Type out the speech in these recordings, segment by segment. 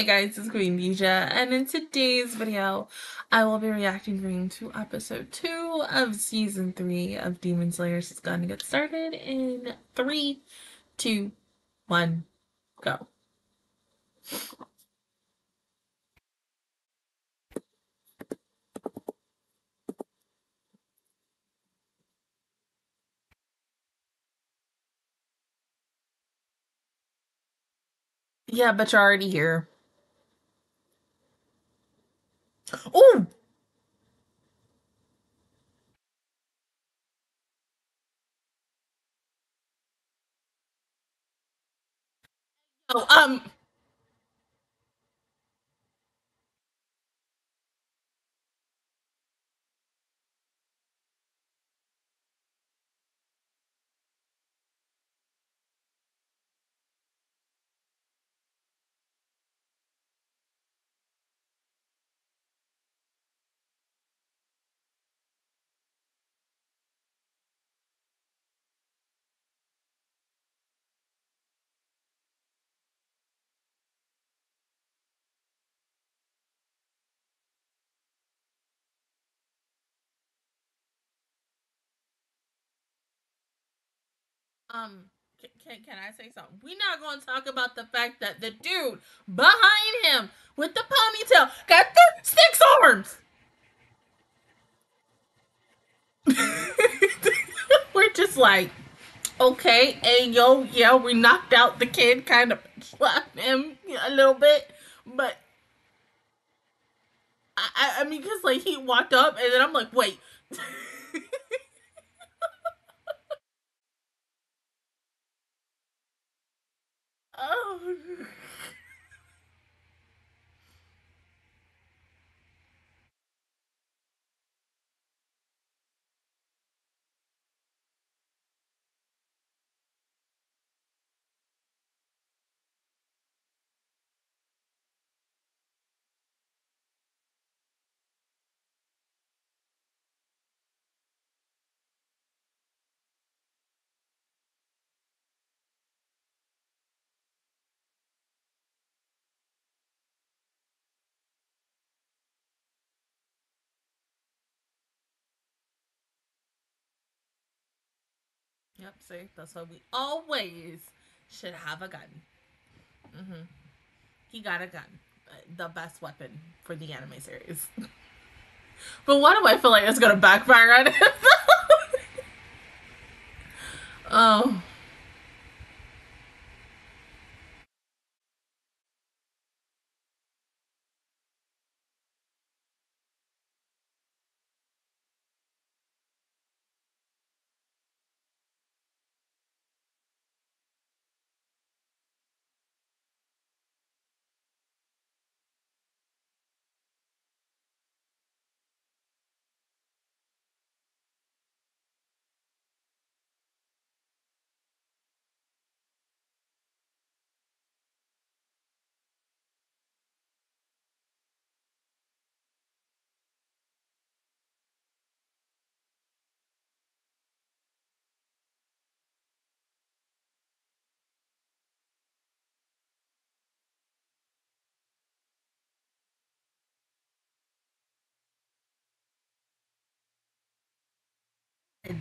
Hey guys, it's Queendija, and in today's video, I will be reacting to episode 2 of season 3 of Demon Slayers. It's gonna get started in three, two, one, go. Yeah, but you're already here. Oh! Oh, um... Um, can, can I say something? We're not going to talk about the fact that the dude behind him with the ponytail got the six arms. We're just like, okay, hey, yo, yeah, we knocked out the kid, kind of slapped him a little bit, but I, I mean, because like he walked up and then I'm like, wait. oh. Yep, see, that's why we always should have a gun. Mm-hmm. He got a gun. Uh, the best weapon for the anime series. but why do I feel like it's gonna backfire on him? oh.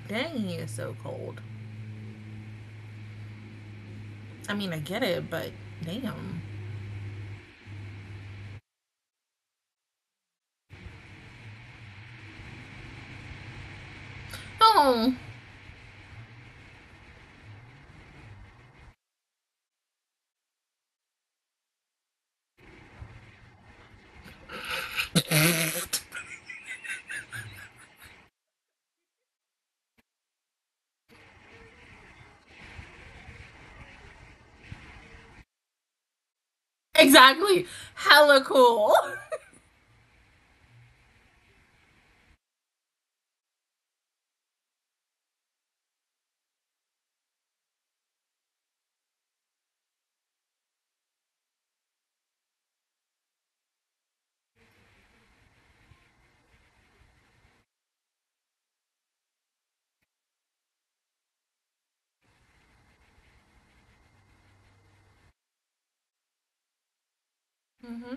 Dang, he is so cold. I mean, I get it, but damn. Oh. Exactly. Hella cool. Mm-hmm.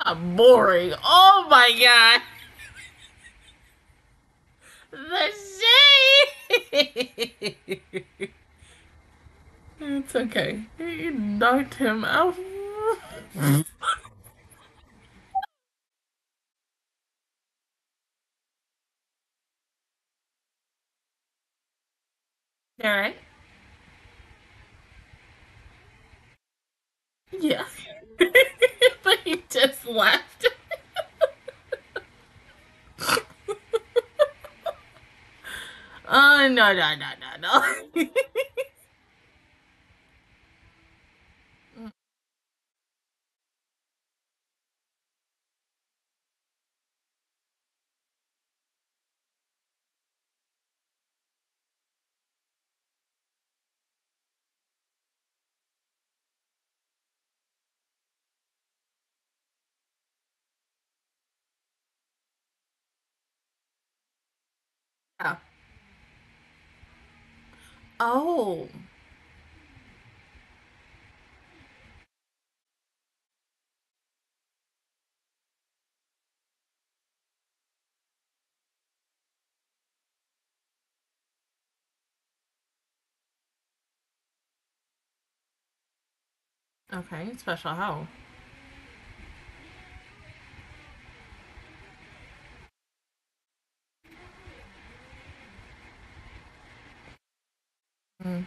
I'm boring. Oh my god. The shade. it's okay. You knocked him out. All right. Yeah. but he just left. Oh, uh, no, no, no, no, no. yeah. Oh. Okay, special how? Mm.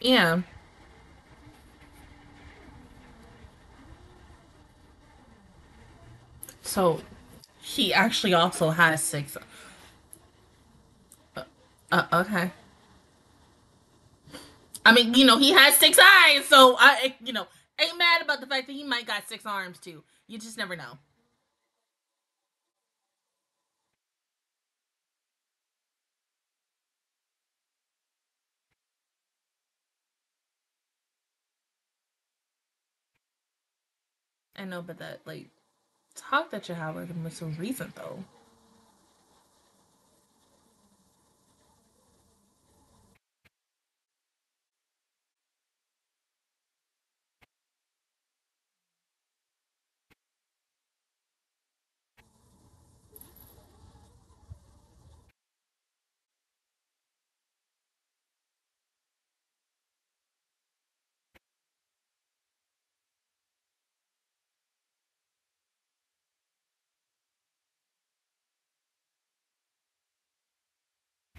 Yeah. So he actually also has six. Uh, uh, okay. I mean, you know, he has six eyes, so I, you know, ain't mad about the fact that he might got six arms too. You just never know. I know, but that like talk that you have with him was so recent though.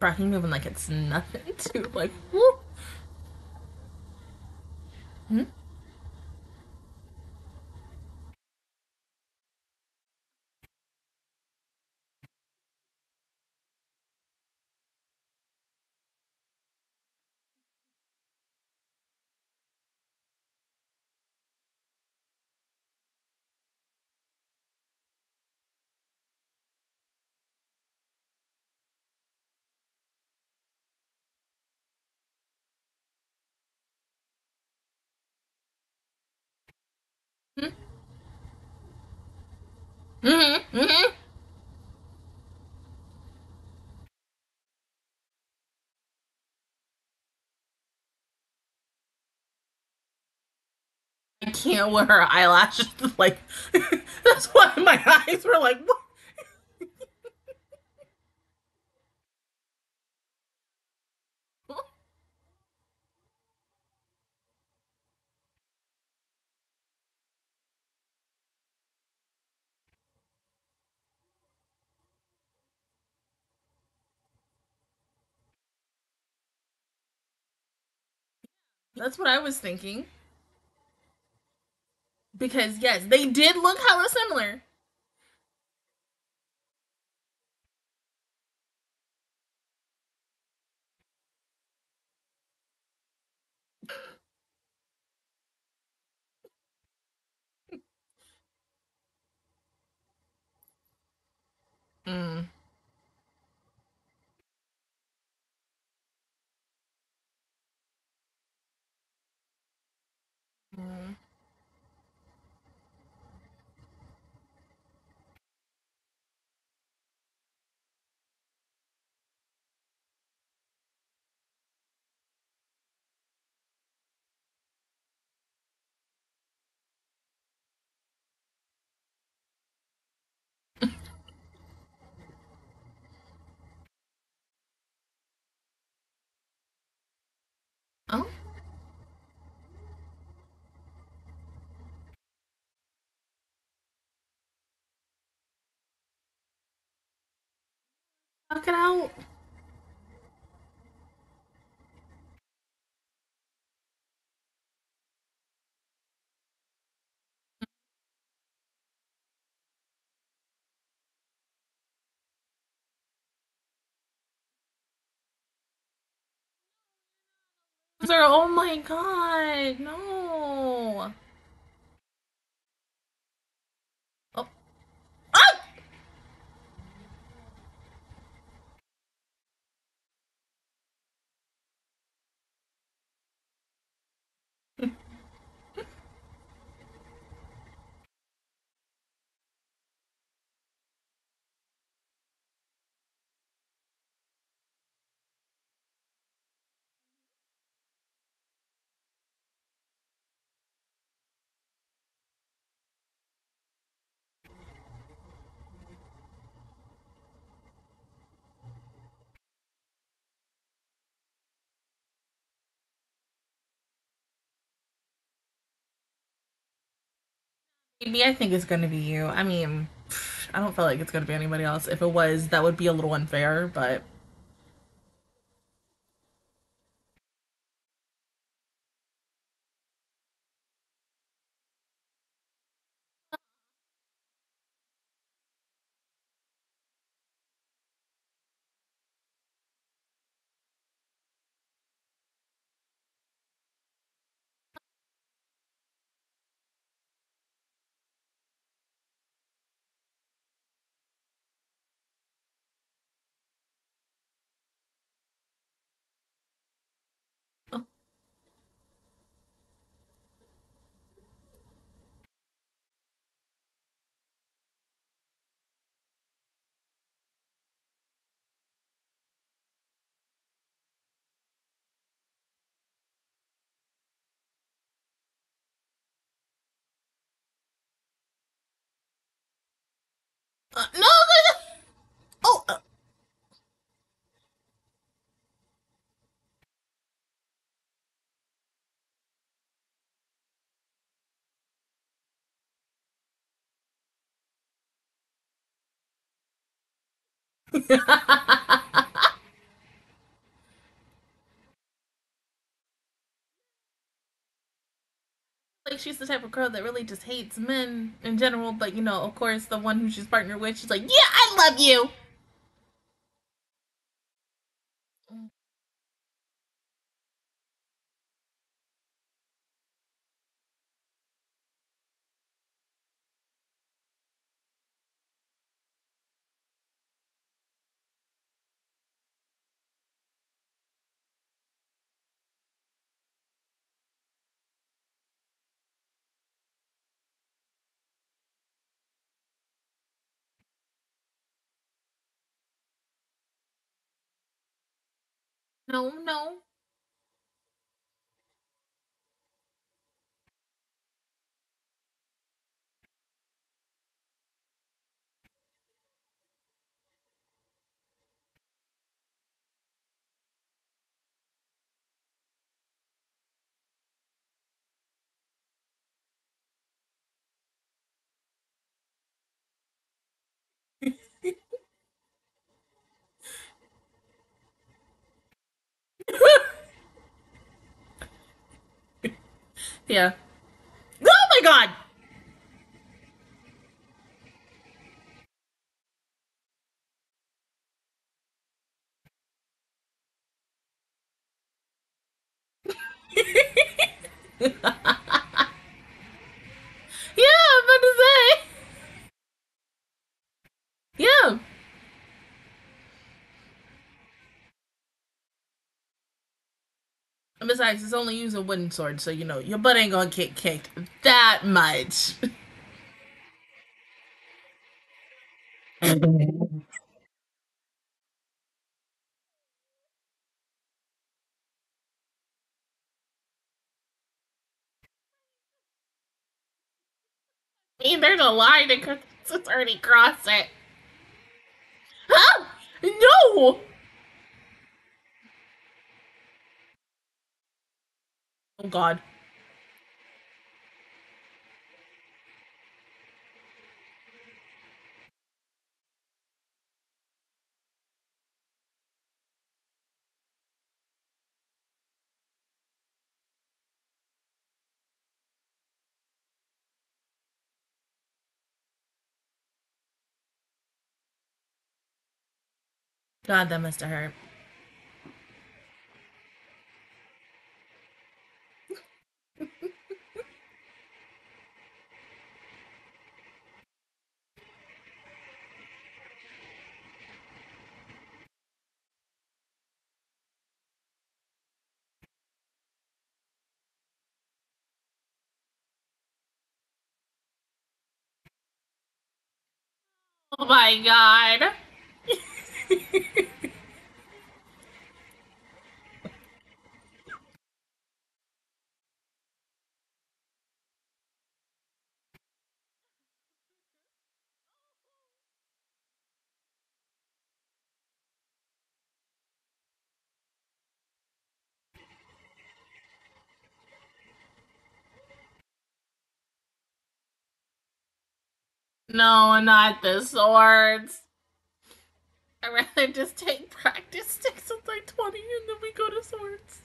Bro, moving like it's nothing too. Like, whoop. Hmm? Mm-hmm. Mm-hmm. I can't wear her eyelashes. Like, that's why my eyes were like, what? That's what I was thinking. Because yes, they did look hella similar. mm. Knock it out. Oh my god, no. Oh. Ah! Maybe I think it's gonna be you. I mean, I don't feel like it's gonna be anybody else. If it was, that would be a little unfair, but uh, no. Oh, uh, like she's the type of girl that really just hates men in general. But you know, of course, the one who she's partnered with, she's like, yeah, I love you. No, no. Yeah. Oh my god. yeah, I'm about to say. Yeah. And besides, it's only using wooden sword, so you know your butt ain't gonna get kicked that much. I mean, there's a line because it's already crossed it. Huh? No! Oh god. God, that must have hurt. Oh my god. No, not the swords. I'd rather just take practice sticks at like 20 and then we go to swords.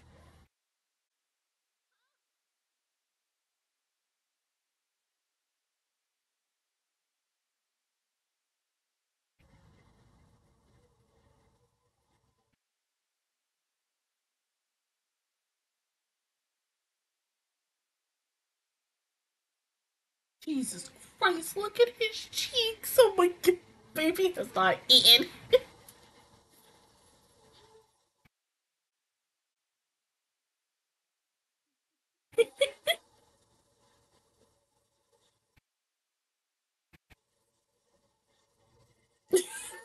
Jesus Christ, look at his cheeks. Oh my god. Baby has not eaten.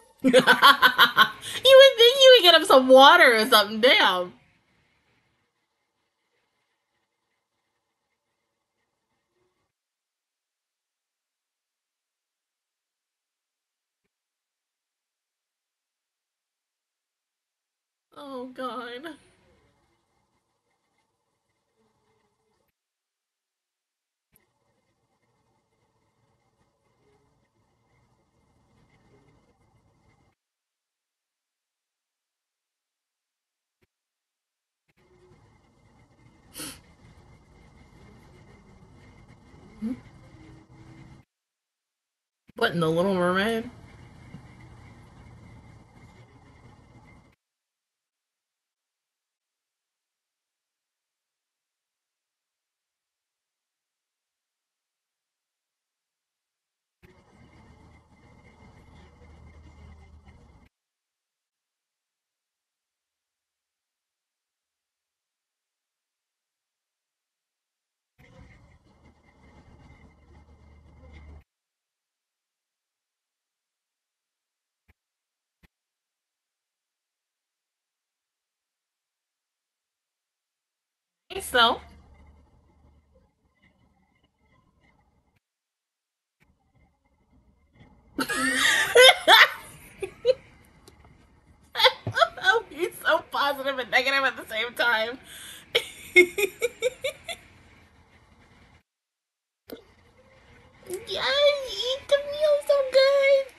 you would think you would get him some water or something. Damn. Oh god. What in the Little Mermaid? So. oh, he's so positive and negative at the same time. yes, eat the meal so good.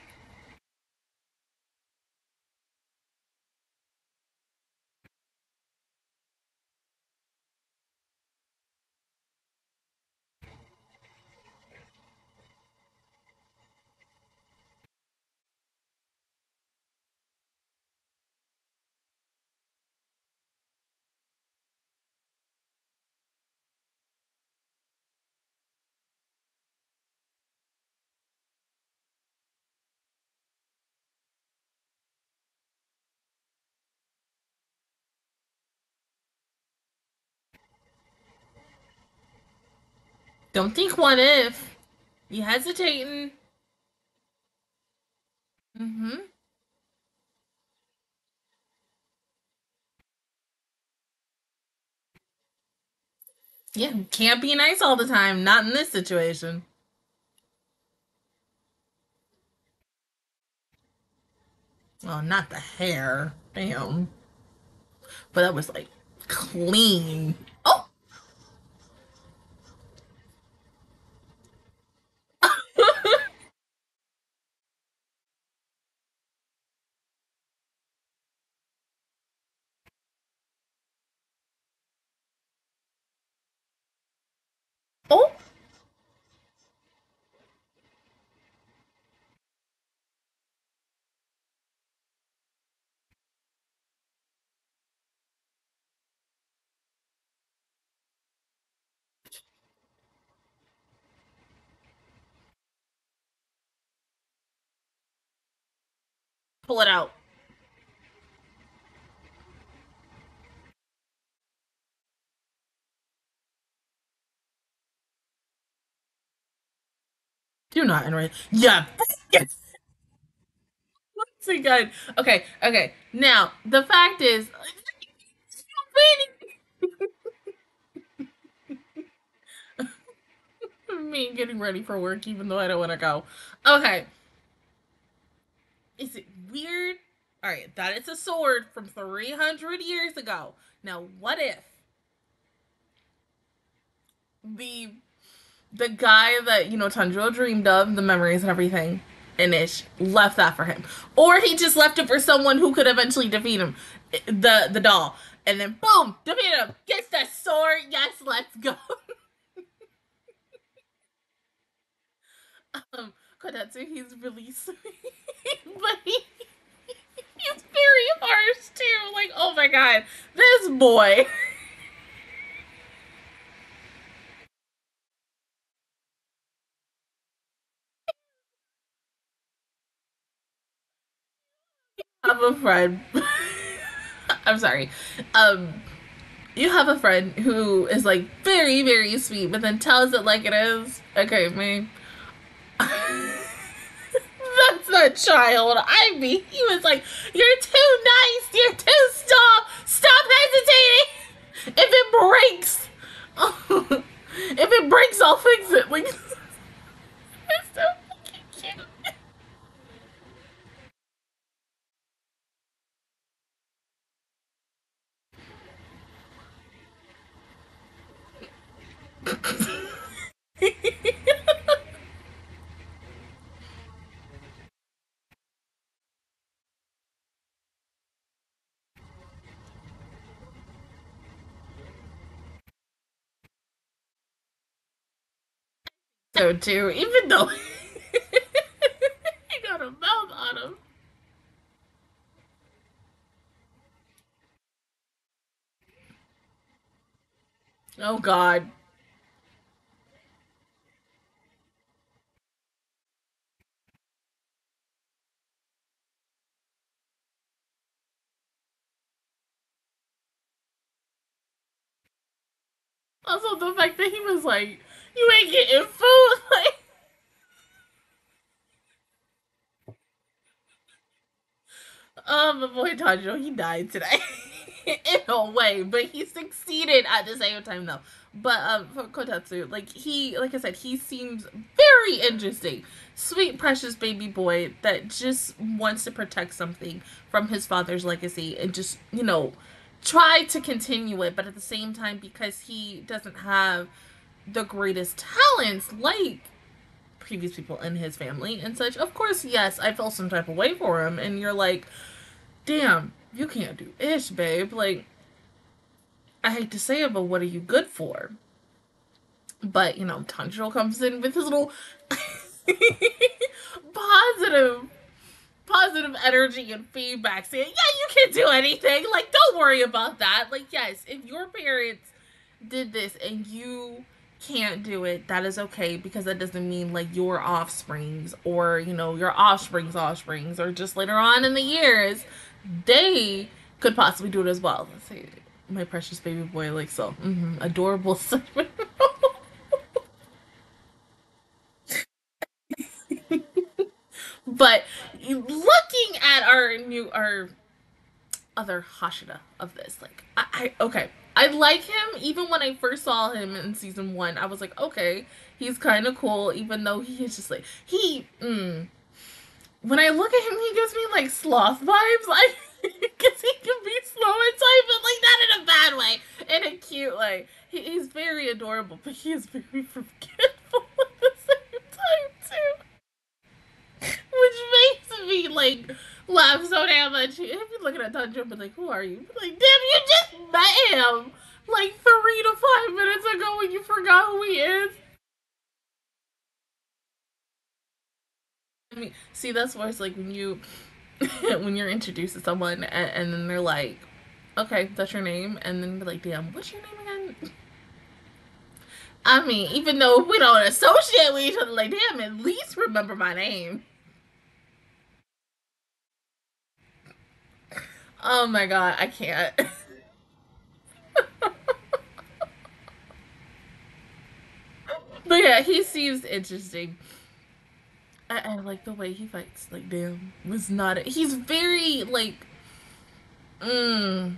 Don't think what if. You hesitating. Mm-hmm. Yeah, can't be nice all the time. Not in this situation. Oh, not the hair. Damn. But that was like clean. Oh! Pull it out. Do not enrage. Yeah. Yes. So good. Okay, okay. Now, the fact is, me getting ready for work even though I don't want to go. Okay. Is it weird? All right, that is a sword from 300 years ago. Now, what if the the guy that you know Tanjiro dreamed of, the memories and everything, and Ish left that for him, or he just left it for someone who could eventually defeat him, the the doll, and then boom, defeat him, gets the sword. Yes, let's go. um, Kotetsu, he's really sweet, but he, he's very harsh too. Like, oh my god, this boy. have a friend. I'm sorry. Um, you have a friend who is like very, very sweet, but then tells it like it is. Okay, me. That's not child. I mean, he was like, "You're too nice. You're too stop. Stop hesitating. If it breaks, if it breaks, I'll fix it." Like, it's so fucking cute. So too, even though he got a mouth on him. Oh God. Also, the fact that he was like, "You ain't getting food," like, oh, my boy Tanjiro, he died today in a way, but he succeeded at the same time, though. But um, for Kotetsu, like he, like I said, he seems very interesting, sweet, precious baby boy that just wants to protect something from his father's legacy and just, you know, try to continue it, but at the same time, because he doesn't have the greatest talents like previous people in his family and such. Of course, yes, I felt some type of way for him, and you're like, damn, you can't do ish, babe. Like, I hate to say it, but what are you good for? But, you know, Tanjiro comes in with his little positive positive energy and feedback saying, yeah, you can do anything. Like, don't worry about that. Like, yes, if your parents did this and you can't do it, that is okay because that doesn't mean like your offsprings or, you know, your offspring's offsprings or just later on in the years, they could possibly do it as well. Let's say my precious baby boy, like, so mm-hmm, adorable. but looking at our new our other Hashira of this, like I, I okay. I like him even when I first saw him in season one. I was like, okay, he's kind of cool, even though he is just like he. Mm, when I look at him, he gives me like sloth vibes. Like, because he can be slow at times, but like not in a bad way, in a cute way. He, he's very adorable, but he is very forgetful at the same time too, me like laugh so damn much. If you looking at Tanjiro, but like, who are you? Like, damn, you just met him like three to five minutes ago when you forgot who he is. I mean, see, that's where it's like when you when you're introduced to someone and, and, then they're like, "Okay, that's your name," and then you're like, "Damn, what's your name again?" I mean, even though we don't associate with each other, like, damn, at least remember my name. Oh my god, I can't. but yeah, he seems interesting. I, I like the way he fights. Like, damn, was not. A, he's very like, mm,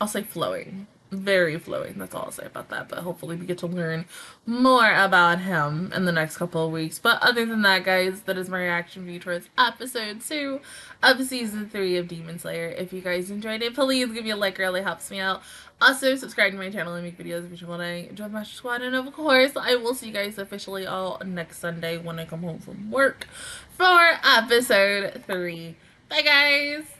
I'll say flowing very flowing. That's all I'll say about that. But hopefully we get to learn more about him in the next couple of weeks. But other than that, guys, that is my reaction view towards episode two of season three of Demon Slayer. If you guys enjoyed it, please give me a like. It really helps me out. Also, subscribe to my channel. I make videos every single day. Join Master Squad. And of course, I will see you guys officially all next Sunday when I come home from work for episode three. Bye, guys.